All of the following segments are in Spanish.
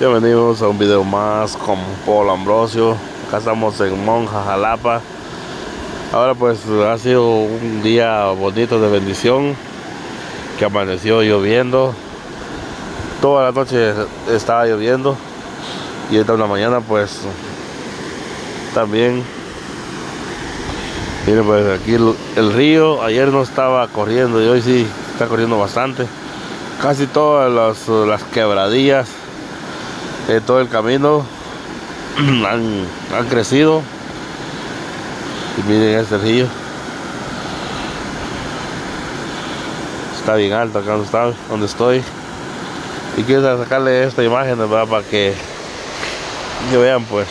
Bienvenidos a un video más con Paul Ambrosio. Acá estamos en Monja, Jalapa. Ahora pues ha sido un día bonito de bendición que amaneció lloviendo. Toda la noche estaba lloviendo y esta una mañana pues también miren pues aquí el, río ayer no estaba corriendo y hoy sí está corriendo bastante casi todas las, las quebradillas de todo el camino. Han, han crecido. Y miren este río está bien alto acá donde, estoy. Y quiero sacarle esta imagen para que, que vean pues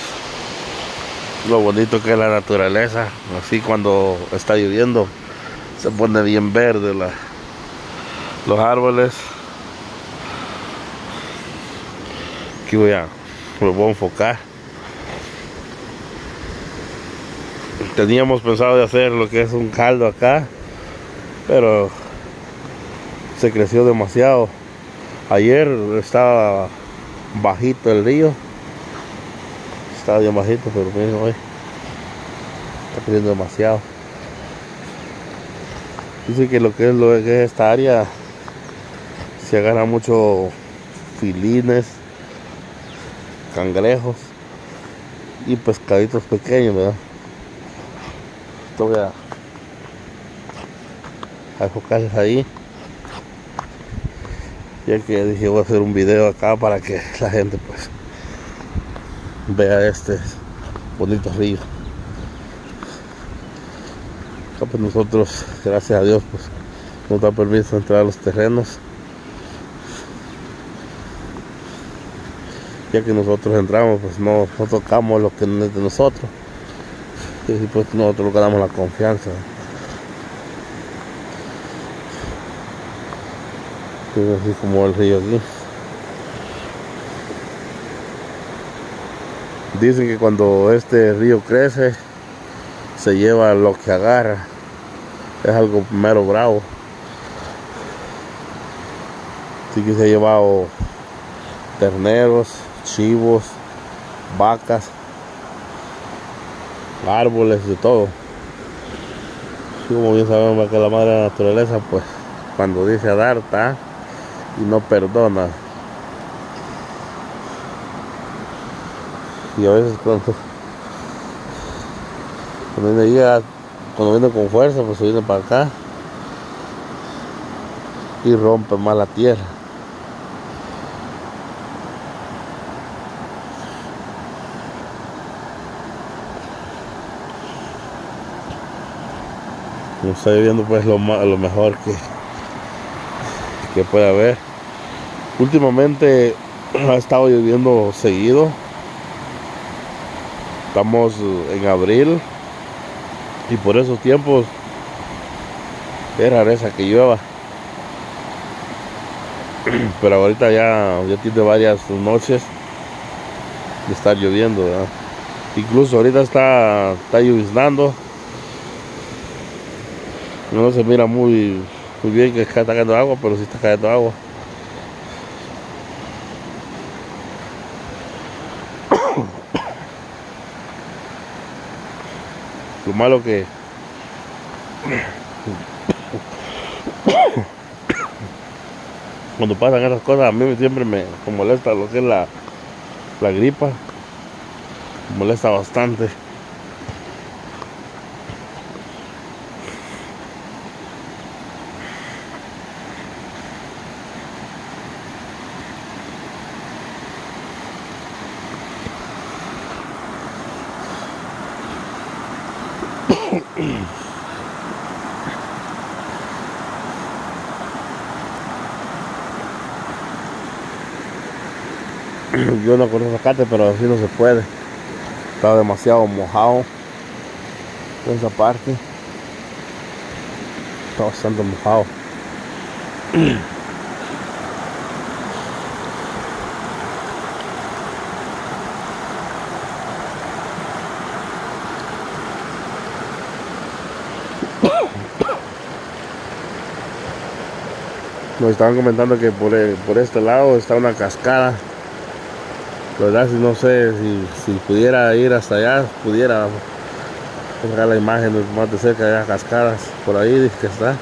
lo bonito que es la naturaleza. Así cuando está lloviendo se pone bien verde la, los árboles aquí voy a lo voy a enfocar. Teníamos pensado de hacer lo que es un caldo acá pero se creció demasiado. Ayer estaba bajito el río. Estaba bien bajito pero miren hoy está creciendo demasiado. Dice que lo que es lo que es esta área se agarra mucho filines cangrejos y pescaditos pequeños verdad esto voy a, a ahí. Ya que dije voy a hacer un video acá para que la gente pues vea este bonito río. Acá pues nosotros gracias a Dios pues nos da permiso entrar a los terrenos ya que nosotros entramos pues no, tocamos lo que no es de nosotros. Y pues nosotros le damos la confianza. Es así como el río aquí dicen que cuando este río crece se lleva lo que agarra. Es algo mero bravo. Así que se ha llevado terneros chivos vacas árboles de todo. Y como bien sabemos que la madre de la naturaleza pues cuando dice a dar está y no perdona. Y a veces cuando cuando viene, llega, cuando viene con fuerza pues se viene para acá y rompe más la tierra Está lloviendo pues lo, mejor que, que puede haber. Últimamente ha estado lloviendo seguido. Estamos en abril y por esos tiempos es rareza que llueva. Pero ahorita ya, ya tiene varias noches de estar lloviendo. Incluso ahorita está, está lloviznando no se mira muy, muy bien que está cayendo agua, pero sí está cayendo agua. Lo malo que cuando pasan esas cosas a mí siempre me molesta lo que es la, la gripa. Me molesta bastante. Yo no conozco zacate, pero así no se puede. Está demasiado mojado en esa parte. Está bastante mojado. Nos estaban comentando que por, por este lado está una cascada La verdad, si no sé, si, pudiera ir hasta allá, pudiera sacar la imagen más de cerca de las cascadas. Por ahí dice que está.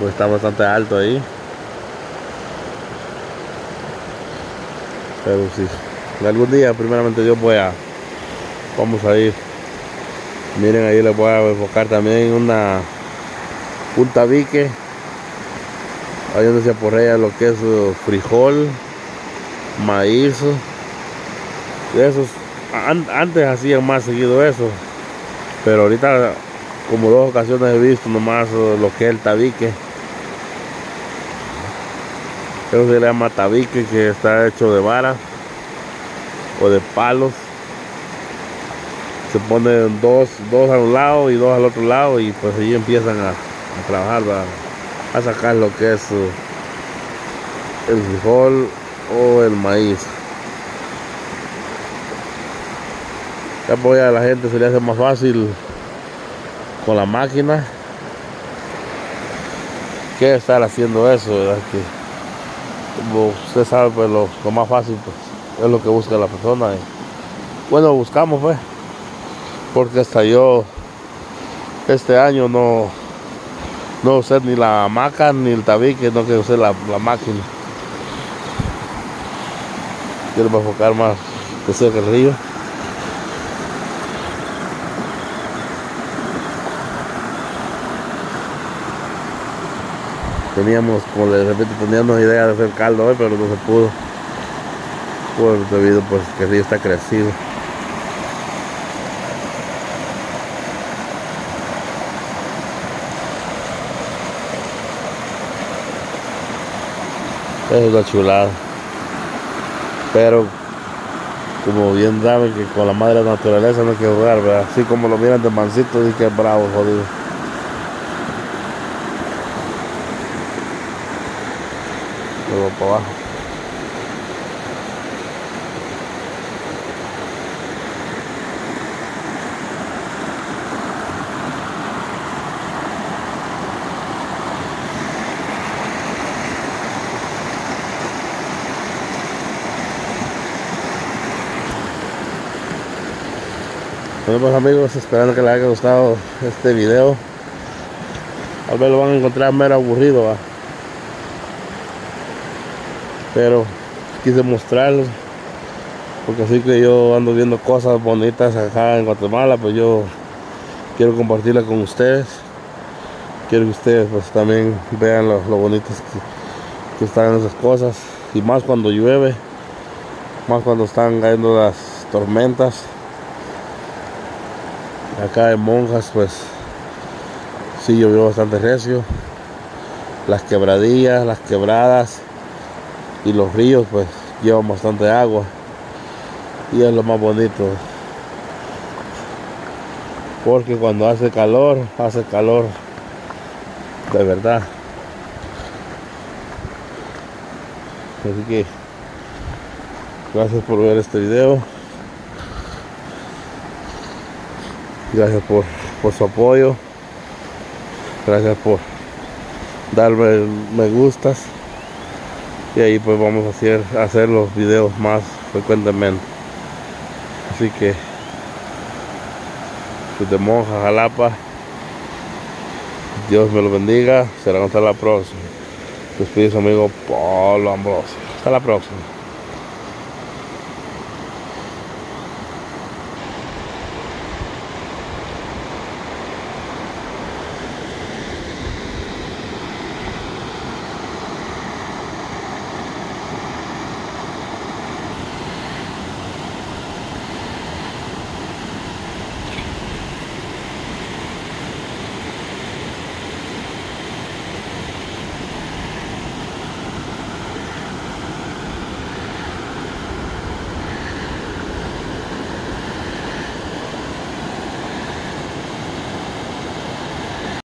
Pues está bastante alto ahí. Pero sí, algún día primeramente yo voy a, vamos a ir. Miren ahí les voy a enfocar también una, un tabique ahí donde se aporrea lo que es frijol, maíz. Esos, antes hacían más seguido eso, pero ahorita como dos ocasiones he visto nomás lo que es el tabique. Eso se llama tabique que está hecho de varas o de palos. Se ponen dos, dos a un lado y dos al otro lado y pues allí empiezan a, trabajar a sacar lo que es el frijol o el maíz. Ya pues a la gente se le hace más fácil con la máquina que estar haciendo eso, Que, como usted sabe, pues lo, más fácil pues, es lo que busca la persona. bueno, buscamos pues, porque hasta yo este año no no usé ni la hamaca ni el tabique, no que usé la, máquina. Quiero enfocar más que cerca el río. Teníamos, como de repente teníamos idea de hacer caldo hoy, pero no se pudo. Por debido pues que el río está crecido. Es la chulada. Pero como bien saben que con la madre naturaleza no hay que jugar, Así como lo miran de mansito, y que es bravo, jodido. Luego para abajo. Bueno pues amigos, esperando que les haya gustado este video. Tal vez lo van a encontrar mero aburrido, pero quise mostrarles porque así que yo ando viendo cosas bonitas acá en Guatemala, pues yo quiero compartirla con ustedes. Quiero que ustedes pues también vean lo, bonitas que, que están esas cosas y más cuando llueve, más cuando están cayendo las tormentas acá en Monjas pues sí llovió bastante recio. Las quebradillas las quebradas y los ríos pues llevan bastante agua. Y es lo más bonito. Porque cuando hace calor hace calor de verdad. Así que gracias por ver este video Gracias por, su apoyo. Gracias por darme me gustas. Y ahí pues vamos a hacer, hacer los videos más frecuentemente. Así que de Monja, Jalapa. Dios me lo bendiga. Será hasta la próxima. Despide su amigo Pablo Ambrosio. Hasta la próxima.